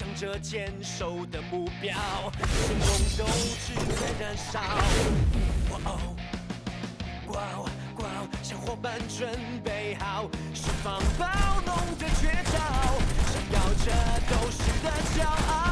向着坚守的目标，心中斗志在燃烧。哇哦，哇哦，哇哦，小伙伴准备好，释放暴龙的绝招，闪耀着斗士的骄傲。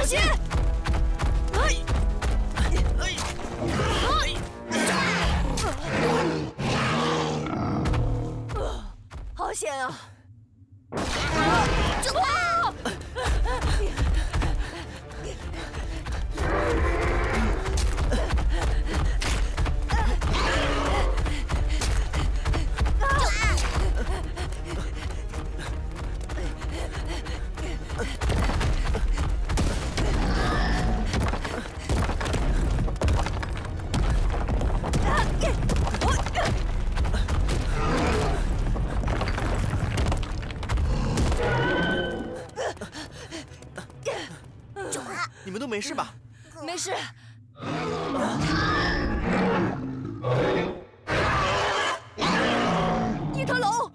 小心！好险啊！们都没事吧？没事。异特龙，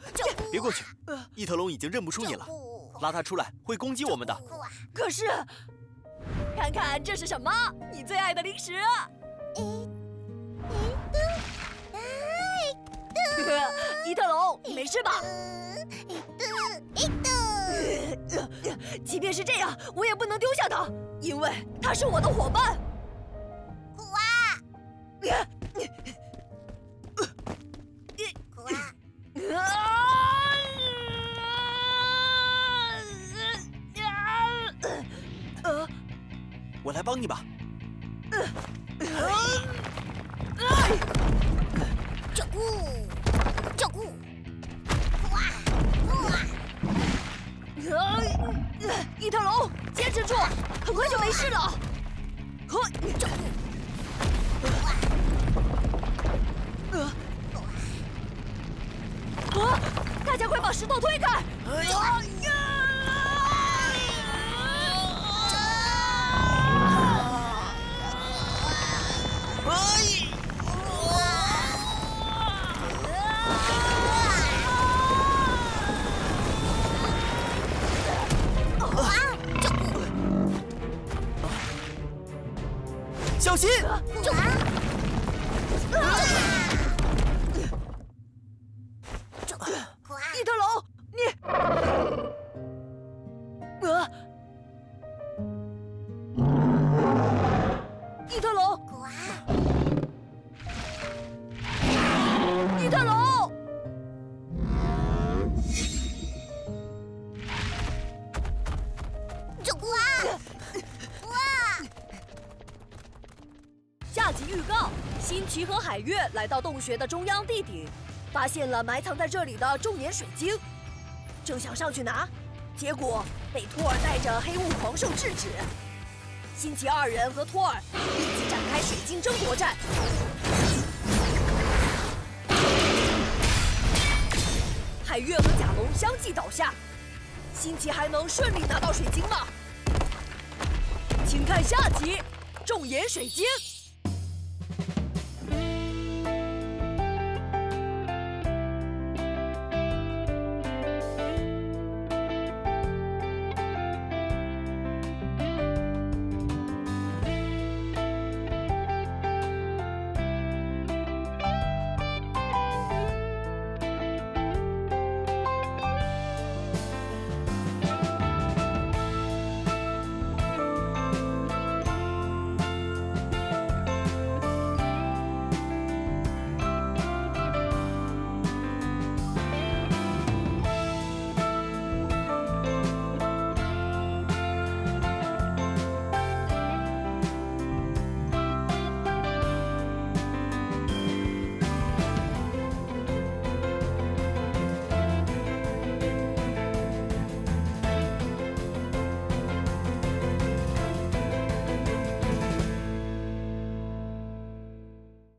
别过去，异特龙已经认不出你了，拉他出来会攻击我们的。可是，看看这是什么？你最爱的零食。伊特龙，你没事吧？即便是这样，我也不能丢下他，因为他是我的伙伴。苦啊，我来帮你吧。呃伊特龙，坚持住，很快就没事了。呵，你这，啊！大家快把石头推开！小心！伊特龙，你，啊！伊特龙，伊特龙，下集预告：新奇和海月来到洞穴的中央地顶，发现了埋藏在这里的重岩水晶，正想上去拿，结果被托尔带着黑雾狂兽制止。新奇二人和托尔立即展开水晶争夺战。海月和甲龙相继倒下，新奇还能顺利拿到水晶吗？请看下集《重岩水晶》。